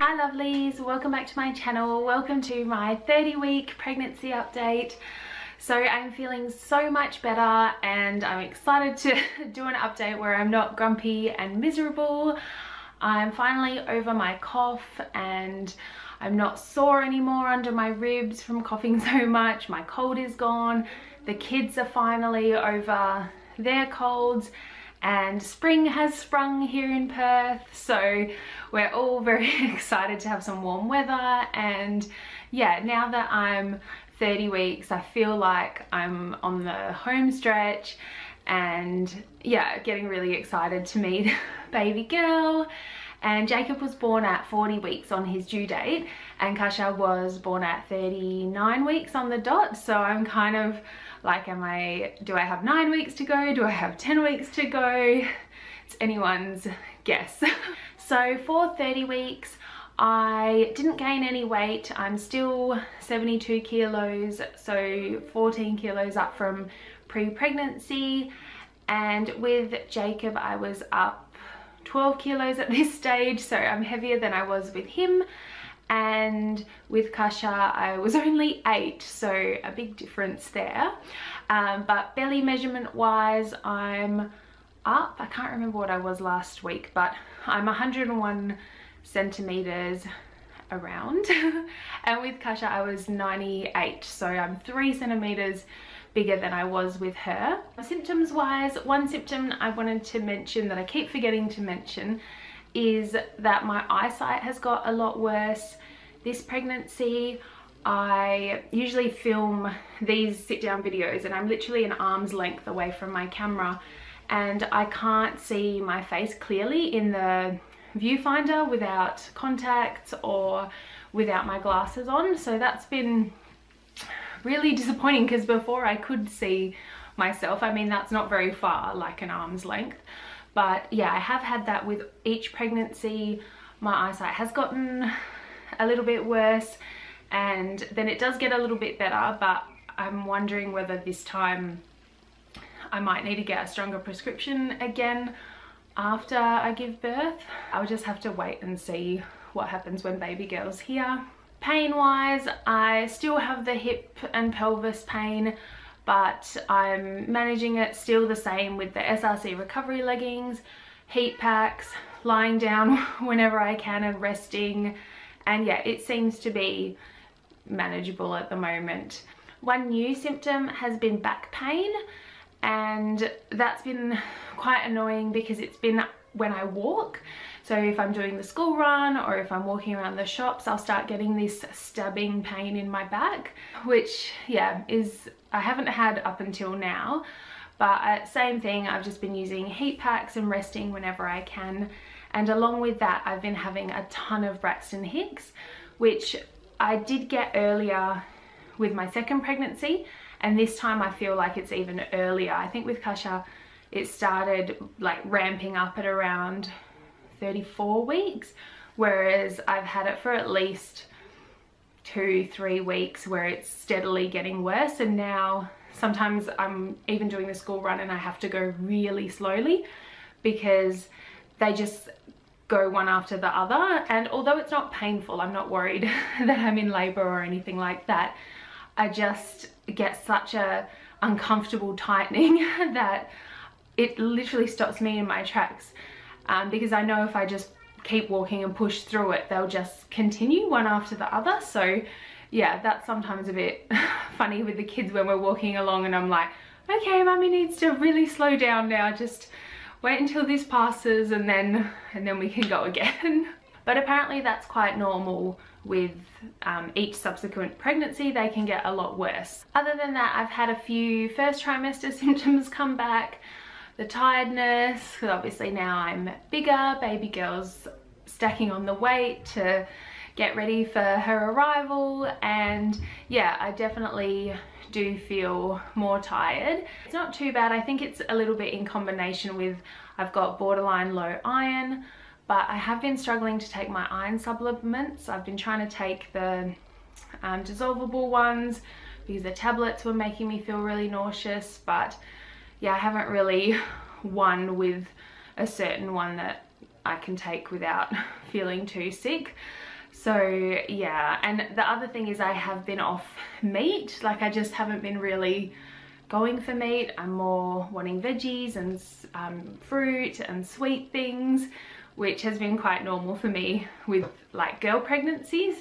Hi lovelies, welcome back to my channel. Welcome to my 30 week pregnancy update. So I'm feeling so much better and I'm excited to do an update where I'm not grumpy and miserable. I'm finally over my cough and I'm not sore anymore under my ribs from coughing so much. My cold is gone. The kids are finally over their colds and spring has sprung here in Perth so we're all very excited to have some warm weather. And yeah now that I'm 30 weeks I feel like I'm on the home stretch and yeah getting really excited to meet baby girl and Jacob was born at 40 weeks on his due date and Kasha was born at 39 weeks on the dot. So I'm kind of like am I do I have nine weeks to go? Do I have 10 weeks to go? It's anyone's guess. So for 30 weeks I didn't gain any weight. I'm still 72 kilos so 14 kilos up from pre-pregnancy. And with Jacob I was up 12 kilos at this stage so I'm heavier than I was with him. And with Kasha I was only 8 so a big difference there. Um, but belly measurement wise I'm up. I can't remember what I was last week but I'm 101 centimeters around. And with Kasha I was 98 so I'm 3 centimeters bigger than I was with her. Symptoms wise, one symptom I wanted to mention that I keep forgetting to mention is that my eyesight has got a lot worse. This pregnancy, I usually film these sit down videos and I'm literally an arm's length away from my camera and I can't see my face clearly in the viewfinder without contacts or without my glasses on so that's been really disappointing because before I could see myself. I mean, that's not very far, like an arm's length. But yeah, I have had that with each pregnancy. My eyesight has gotten a little bit worse and then it does get a little bit better, but I'm wondering whether this time I might need to get a stronger prescription again after I give birth. I'll just have to wait and see what happens when baby girl's here. Pain wise, I still have the hip and pelvis pain, but I'm managing it still the same with the SRC recovery leggings, heat packs, lying down whenever I can and resting. And yeah, it seems to be manageable at the moment. One new symptom has been back pain and that's been quite annoying because it's been when I walk so if I'm doing the school run or if I'm walking around the shops, I'll start getting this stabbing pain in my back, which yeah, is, I haven't had up until now. But uh, same thing, I've just been using heat packs and resting whenever I can. And along with that, I've been having a ton of Braxton Hicks, which I did get earlier with my second pregnancy. And this time I feel like it's even earlier. I think with Kasha, it started like ramping up at around 34 weeks whereas I've had it for at least two three weeks where it's steadily getting worse. And now sometimes I'm even doing the school run and I have to go really slowly because they just go one after the other. And although it's not painful I'm not worried that I'm in labor or anything like that. I just get such a uncomfortable tightening that it literally stops me in my tracks um, because I know if I just keep walking and push through it, they'll just continue one after the other. So yeah, that's sometimes a bit funny with the kids when we're walking along and I'm like, okay, mummy needs to really slow down now. Just wait until this passes and then, and then we can go again. but apparently that's quite normal with um, each subsequent pregnancy they can get a lot worse. Other than that I've had a few first trimester symptoms come back the tiredness because obviously now I'm bigger, baby girl's stacking on the weight to get ready for her arrival and yeah I definitely do feel more tired. It's not too bad I think it's a little bit in combination with I've got borderline low iron but I have been struggling to take my iron supplements. I've been trying to take the um, dissolvable ones because the tablets were making me feel really nauseous but yeah, I haven't really won with a certain one that I can take without feeling too sick. So yeah, and the other thing is I have been off meat. Like I just haven't been really going for meat. I'm more wanting veggies and um, fruit and sweet things, which has been quite normal for me with like girl pregnancies.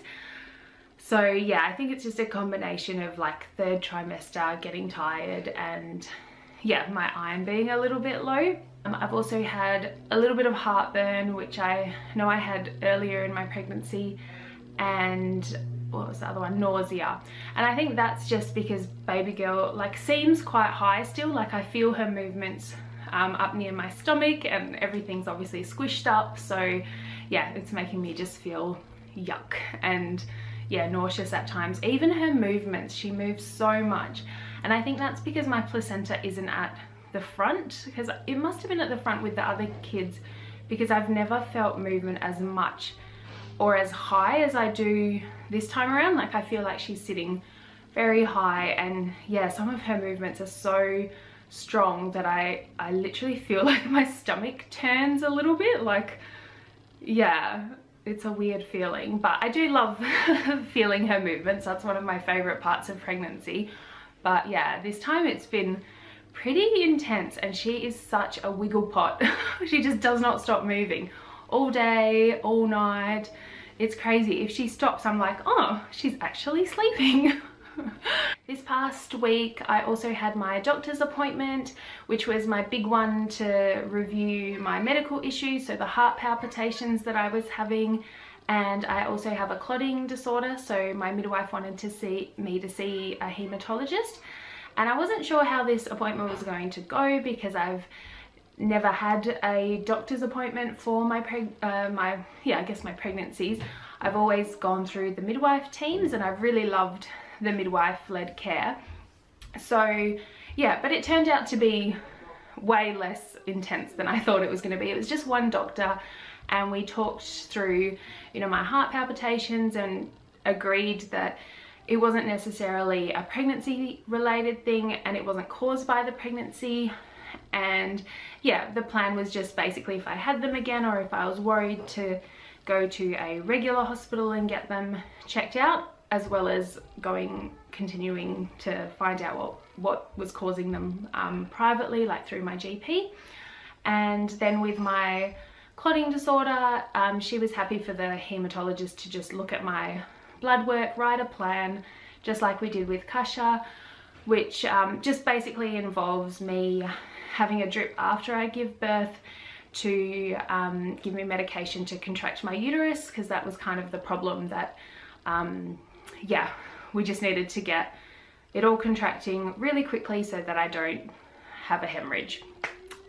So yeah, I think it's just a combination of like third trimester, getting tired and yeah, my iron being a little bit low. Um, I've also had a little bit of heartburn, which I know I had earlier in my pregnancy and what was the other one? Nausea. And i think that's just because baby girl like seems quite high still. Like i feel her movements um, up near my stomach and everything's obviously squished up. So yeah it's making me just feel yuck and yeah nauseous at times. Even her movements she moves so much and i think that's because my placenta isn't at the front because it must have been at the front with the other kids because I've never felt movement as much or as high as I do this time around. Like I feel like she's sitting very high and yeah, some of her movements are so strong that I, I literally feel like my stomach turns a little bit. Like, yeah, it's a weird feeling, but I do love feeling her movements. That's one of my favorite parts of pregnancy. But yeah, this time it's been pretty intense and she is such a wiggle pot. she just does not stop moving all day, all night. It's crazy. If she stops, I'm like, oh, she's actually sleeping. this past week I also had my doctor's appointment which was my big one to review my medical issues so the heart palpitations that I was having and I also have a clotting disorder so my midwife wanted to see me to see a hematologist. And I wasn't sure how this appointment was going to go because I've never had a doctor's appointment for my preg uh, my yeah I guess my pregnancies. I've always gone through the midwife teams and I've really loved the midwife led care. So yeah but it turned out to be way less intense than I thought it was going to be. It was just one doctor and we talked through you know my heart palpitations and agreed that it wasn't necessarily a pregnancy related thing and it wasn't caused by the pregnancy. And yeah the plan was just basically if I had them again or if I was worried to go to a regular hospital and get them checked out as well as going continuing to find out what what was causing them um, privately like through my GP and then with my clotting disorder um, she was happy for the hematologist to just look at my blood work write a plan just like we did with Kasha which um, just basically involves me having a drip after I give birth to um, give me medication to contract my uterus because that was kind of the problem that, um, yeah, we just needed to get it all contracting really quickly so that I don't have a hemorrhage.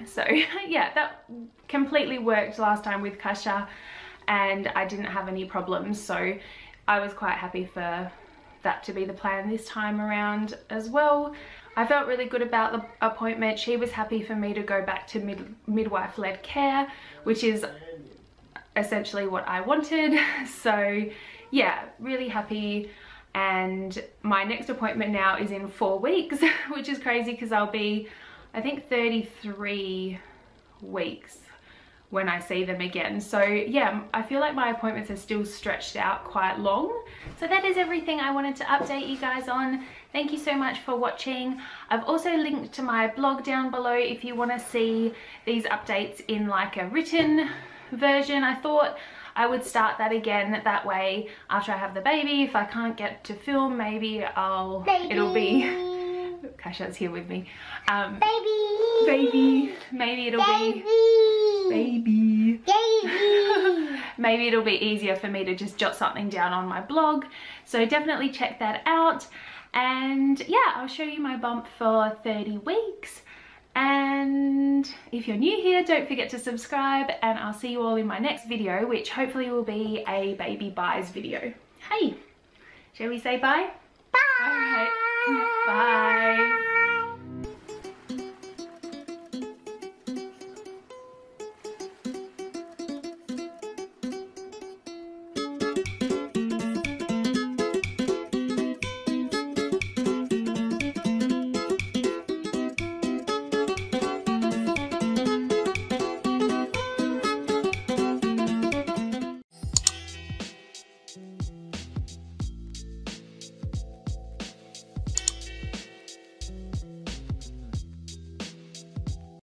So yeah, that completely worked last time with Kasha and I didn't have any problems. So I was quite happy for that to be the plan this time around as well. I felt really good about the appointment. She was happy for me to go back to mid midwife-led care, which is essentially what I wanted. So yeah, really happy. And my next appointment now is in four weeks, which is crazy because I'll be, I think 33 weeks when I see them again. So yeah, I feel like my appointments are still stretched out quite long. So that is everything I wanted to update you guys on. Thank you so much for watching. I've also linked to my blog down below if you want to see these updates in like a written version. I thought I would start that again that way after I have the baby. If I can't get to film, maybe I'll, baby. it'll be Kasha's here with me. Um, baby! Baby! Maybe it'll baby. be... Baby! Baby! Maybe it'll be easier for me to just jot something down on my blog. So definitely check that out. And yeah, I'll show you my bump for 30 weeks. And if you're new here, don't forget to subscribe and I'll see you all in my next video, which hopefully will be a baby buys video. Hey, shall we say bye? Bye! Right. Bye.